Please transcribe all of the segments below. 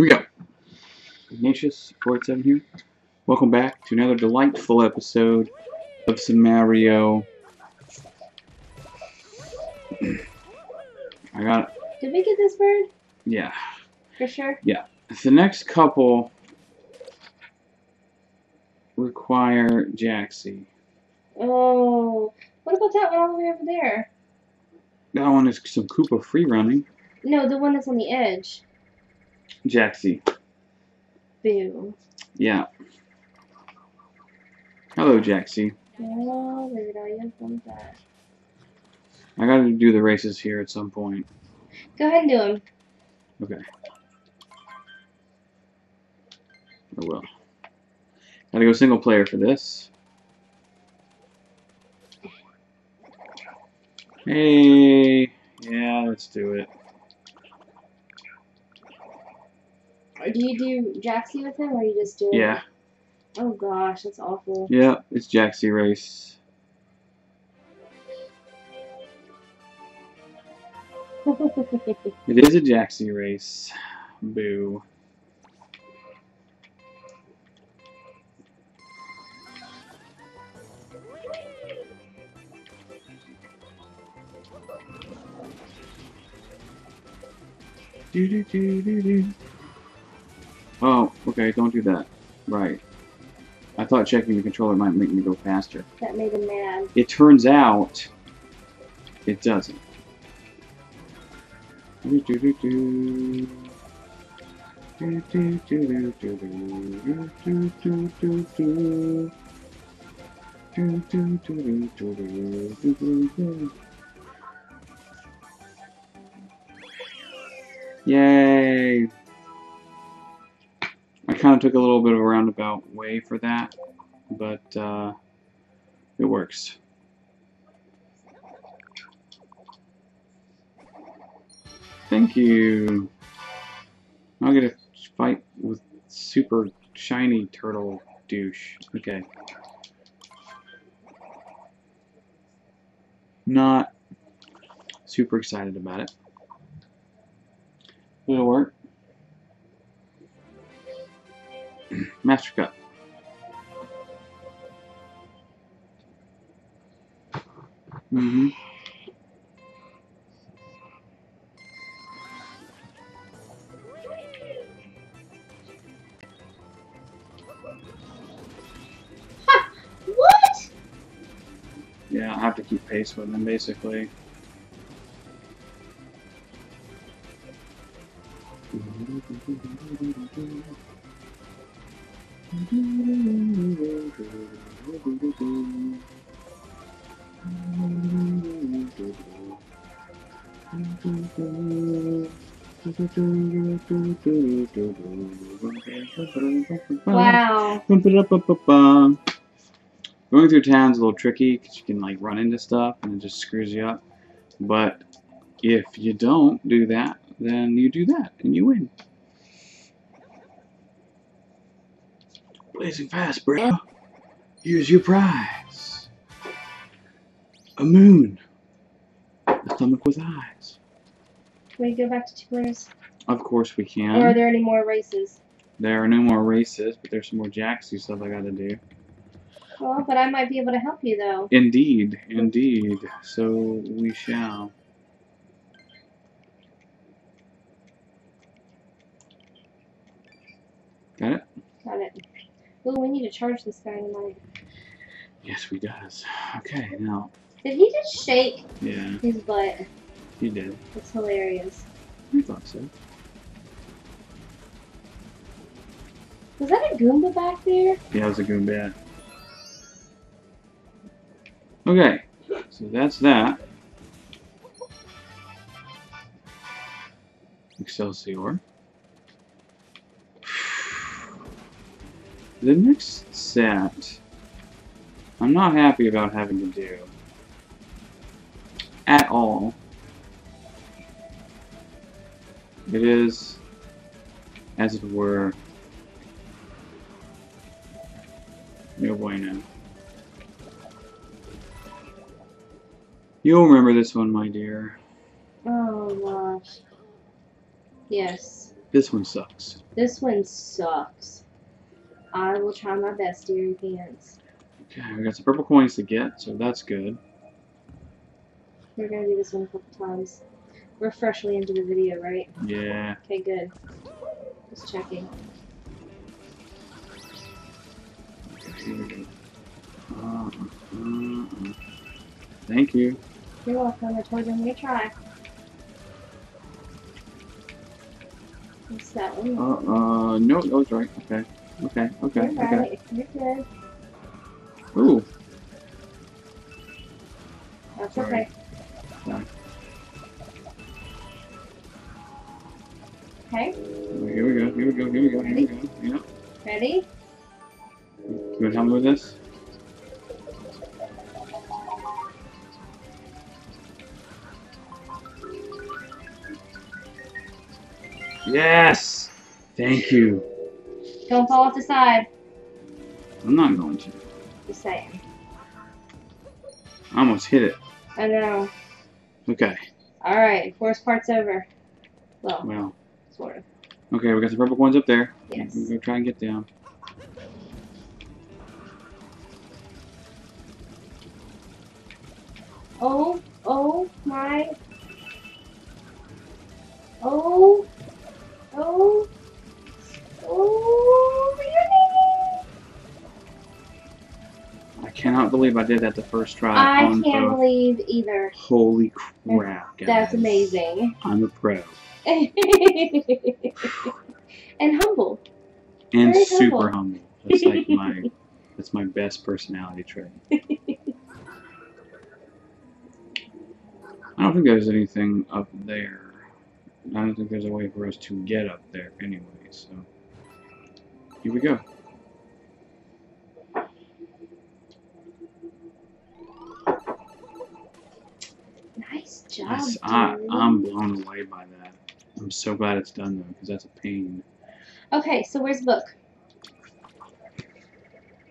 Here we go. Ignatius, 47 here. Welcome back to another delightful episode of some Mario. I got, it. Did we get this bird? yeah. For sure? Yeah. The next couple require Jaxi. Oh. What about that one all the way over there? That one is some Koopa free running. No, the one that's on the edge. Jaxi. Boo. Yeah. Hello, Jaxi. Oh, there we go. You that. I gotta do the races here at some point. Go ahead and do them. Okay. I will. Gotta go single player for this. Hey, yeah, let's do it. Do you do Jaxi with him, or you just do it? Yeah, Oh gosh, that's awful. yeah, it's Jaxi race. It is a Jaxi race. Boo. Do, do, do, do, do. Oh, okay, don't do that. Right. I thought checking the controller might make me go faster. That made him mad. It turns out it doesn't. Yay! Kind of took a little bit of a roundabout way for that, but uh, it works. Thank you. I'll get a fight with super shiny turtle douche. Okay. Not super excited about it. It'll work. Master Cup. Mm-hmm. What? Yeah, I have to keep pace with them, basically. Wow. Going through town's a little tricky because you can like run into stuff and it just screws you up. But if you don't do that, then you do that and you win. Blazing fast, bro. Here's your prize. A moon. A stomach with eyes. Can we go back to two players? Of course we can. Or are there any more races? There are no more races, but there's some more Jaxi stuff I gotta do. Well, but I might be able to help you though. Indeed, indeed. So we shall. Got it? Got it. Oh, we need to charge this guy tonight. Yes, we does. Okay, now. Did he just shake Yeah, his butt? He did. That's hilarious. I thought so. Was that a Goomba back there? Yeah, it was a Goomba. Okay, so that's that. Excelsior. The next set, I'm not happy about having to do. At all. It is, as it were, no bueno. You'll remember this one, my dear. Oh gosh. Yes. This one sucks. This one sucks. I will try my best, dear pants. Okay, we got some purple coins to get, so that's good. We're gonna do this one a couple times. We're freshly into the video, right? Yeah. Okay, good. Just checking. Okay, here we go. Thank you. You're welcome. I told you I'm gonna try. What's that one? Uh, uh, no, that was right. Okay. Okay, okay, You're okay. right. You're good. Ooh, That's Sorry. okay. Okay, here we go, here we go, here we go, here we go. Yeah. ready? You want to help me with this? Yes! Thank you. Don't fall off the side. I'm not going to. Just saying. I almost hit it. I know. Okay, Alright, worst part's over. Well, well. Okay, we got some purple coins up there. Yes. We're gonna try and get down. Oh, oh my. Oh, oh, oh, I cannot believe I did that the first try. I can't both. believe either. Holy crap, guys. That's amazing. I'm a pro. and humble. And Very super humble. humble. That's like my that's my best personality trait. I don't think there's anything up there. I don't think there's a way for us to get up there anyway, so here we go. Nice job, That's- I. I'm blown away by that. I'm so glad it's done though, because that's a pain. Okay, so where's the book?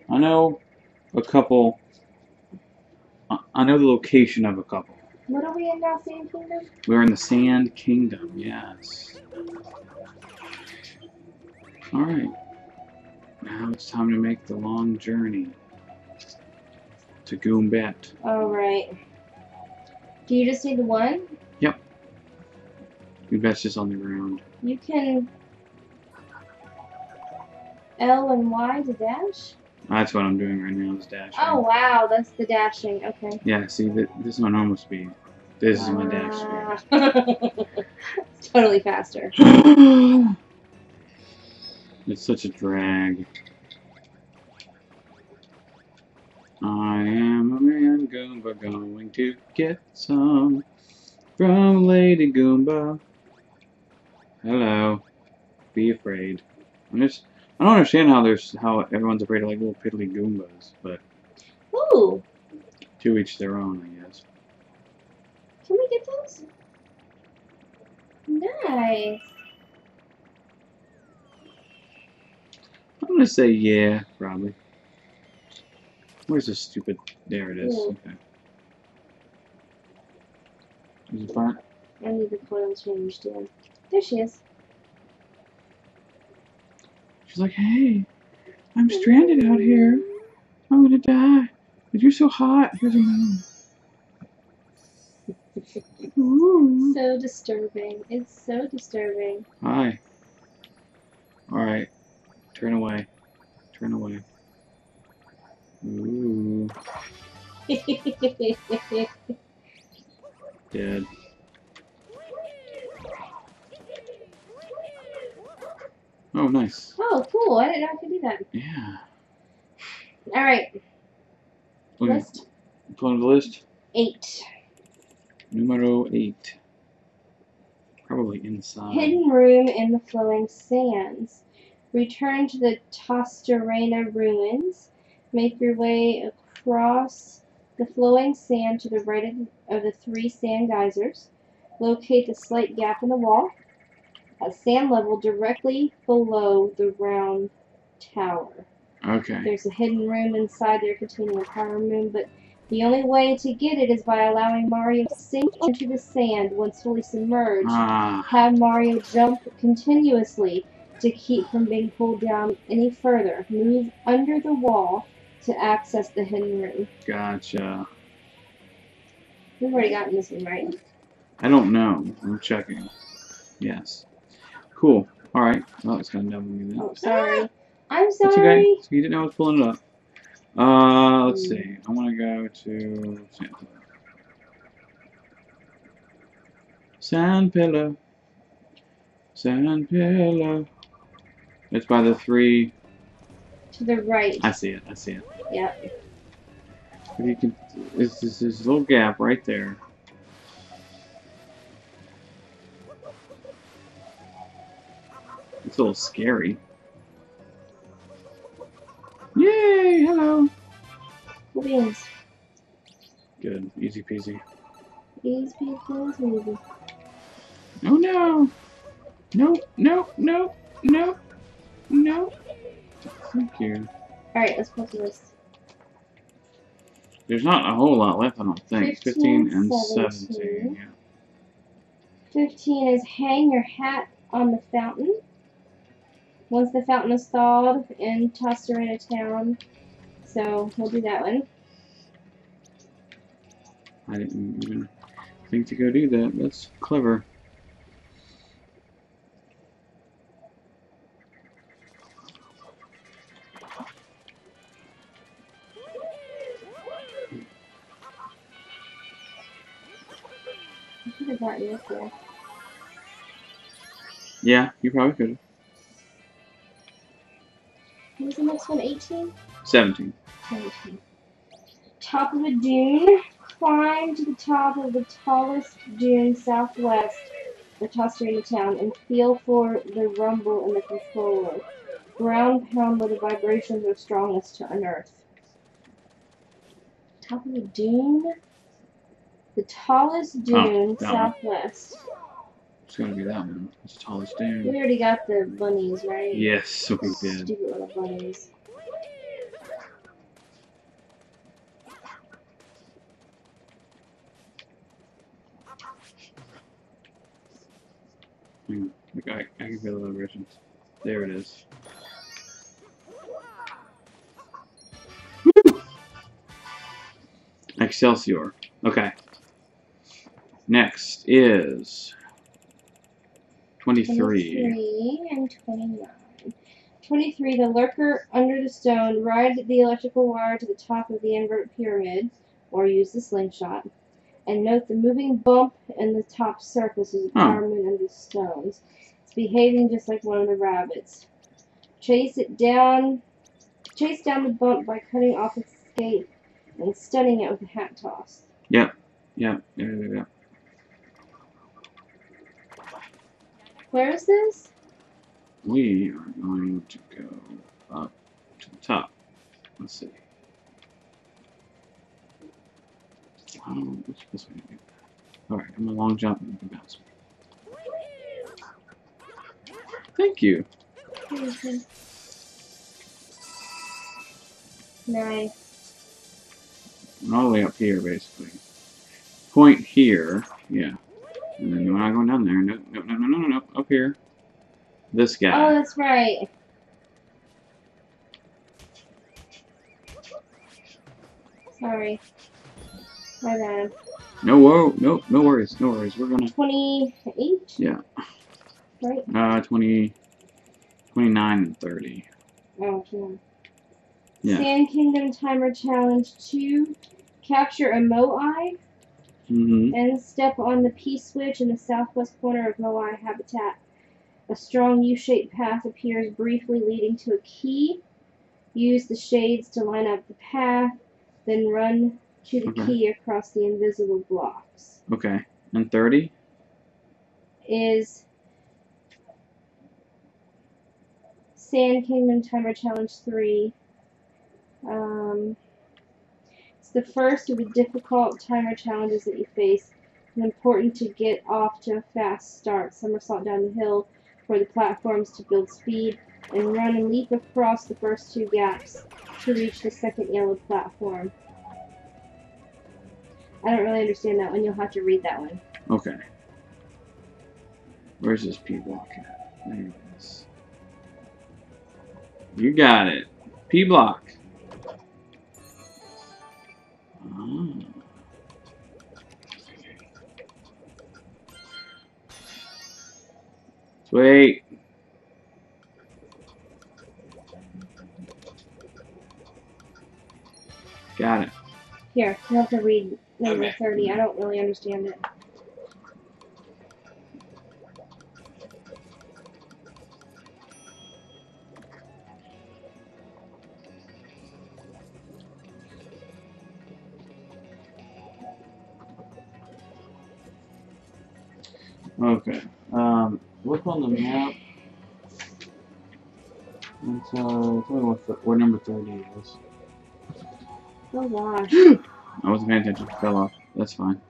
I know a couple. I- I know the location of a couple. What are we in now, Sand Kingdom? We're in the Sand Kingdom, yes. Alright. Now it's time to make the long journey to Goombette. Alright. Oh, Do you just need the one? Goombette's just on the ground. You can L and Y to dash? That's what I'm doing right now, is dashing. Oh wow, that's the dashing. Okay. Yeah, see, th this is my normal speed. This is my dash Ah. it's totally faster. it's such a drag. I am a man Goomba going to get some from Lady Goomba. Hello. Be afraid. I'm just I don't understand how there's how everyone's afraid of like little piddly Goombas, but Ooh, to each their own, I guess. can we get those? Nice. I'm gonna say yeah, probably. Where's this stupid? There it is. Ooh. Okay. Is it fine? I need the coil changed in. There she is. She's like, hey, I'm stranded out here. I'm gonna die. But you're so hot. Here's a moon. Ooh. So disturbing. It's so disturbing. Hi. Alright. Turn away. Turn away. Ooh. Dead. Oh, nice. oh, cool. I didn't know I could do that. Yeah. Alright, Okay. list on the list. eight. Numero eight. Probably inside. Hidden room in the flowing sands. Return to the Tostarena ruins. Make your way across the flowing sand to the right of, of the three sand geysers. Locate the slight gap in the wall at sand level directly below the round tower. Okay. There's a hidden room inside there containing a power moon, but The only way to get it is by allowing Mario to sink into the sand once fully submerged. Ah, Have Mario jump continuously to keep from being pulled down any further. Move under the wall to access the hidden room. gotcha. We've already gotten this one right. I don't know. I'm checking. Yes. Cool. All right. Oh, it's gonna double me then. Oh, sorry. I'm It's sorry. okay. So you didn't know I was pulling it up. Uh, let's see. I want to go to Santa. Sand pillow. Sand pillow. It's by the three. To the right. I see it. I see it. Yep. If you can, it's this, this little gap right there. It's a little scary. Yay! Hello. Beans. Good. Easy peasy. People's movie. Oh no! No! No! No! No! No! Thank you. Alright, let's post this. There's not a whole lot left, I don't think. 15, 15 and 17. 17. Yeah. 15 is hang your hat on the fountain. Once the fountain is thawed and toss her in Tostarena town. So we'll do that one. I didn't even think to go do that. That's clever. I could have gotten this there. Yeah, you probably could. What was the next one? 18? 17. 17. Top of a dune. Climb to the top of the tallest dune southwest of Tostarena town and feel for the rumble in the controller. Ground pound where the vibrations are strongest to unearth. Top of the dune? The tallest oh, dune that one. southwest. It's gonna be that one. It's the tallest dune. We already got the bunnies, right? Yes, we did. Stupid little bunnies. Look, I, I can feel the vibrations. There it is. Excelsior. Okay. Next is 23. 23 and 29. 23. The lurker under the stone. Ride the electrical wire to the top of the invert pyramid, or use the slingshot. And note the moving bump in the top surface is a Huh. power under the stones. It's behaving just like one of the rabbits. Chase it down. Chase down the bump by cutting off its skate and stunning it with a hat toss. Yeah, yeah, yeah, yeah. Where is this? We are going to go up to the top. Let's see. Oh, which this way do that? Alright, I'm a long jump and you can bounce. Thank you. Nice. And all the way up here, basically. Point here, yeah. We're not going down there. No, no, no, no, no, no, no. Up here. This guy. Oh, that's right. Sorry. My bad. No, whoa, no, no worries, no worries. We're gonna, 28? Yeah. Right? uh, 20, 29 and 30. Oh, yeah. Yeah. Sand Kingdom Timer Challenge 2. Capture a Moe-Eye Mm-hmm. and step on the P switch in the southwest corner of Moe-Eye habitat. A strong U-shaped path appears briefly leading to a key. Use the shades to line up the path, then run to the Okay. key across the invisible blocks. Okay. And 30? Is Sand Kingdom Timer Challenge 3. Um, the first of the difficult timer challenges that you face. It's important to get off to a fast start. Somersault down the hill for the platforms to build speed, and run and leap across the first two gaps to reach the second yellow platform. I don't really understand that one. You'll have to read that one. Okay. Where's this P block at? There it is. You got it. P block. Sweet. Got it. Here, you have to read number Okay. 30. I don't really understand it. Okay. Um, look on the map. And so, tell me what, where number 30 is. Oh gosh. I wasn't paying attention. Fell off. That's fine.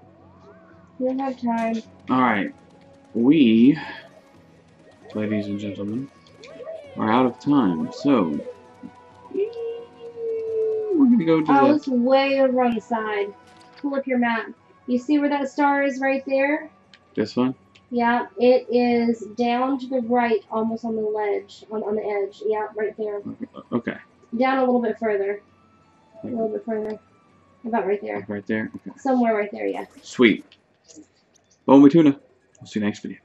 You don't have time. Alright. We, ladies and gentlemen, are out of time. So, we're going to go to Oh, the. it's way over on the side. Pull up your map. You see where that star is right there? This one? Yeah, it is down to the right, almost on the ledge, on, on the edge. Yeah, right there. Okay. Down a little bit further. A little bit further. About right there. Right there? Okay. Somewhere right there, yeah. Sweet. Bone Tuna. We'll see you next video.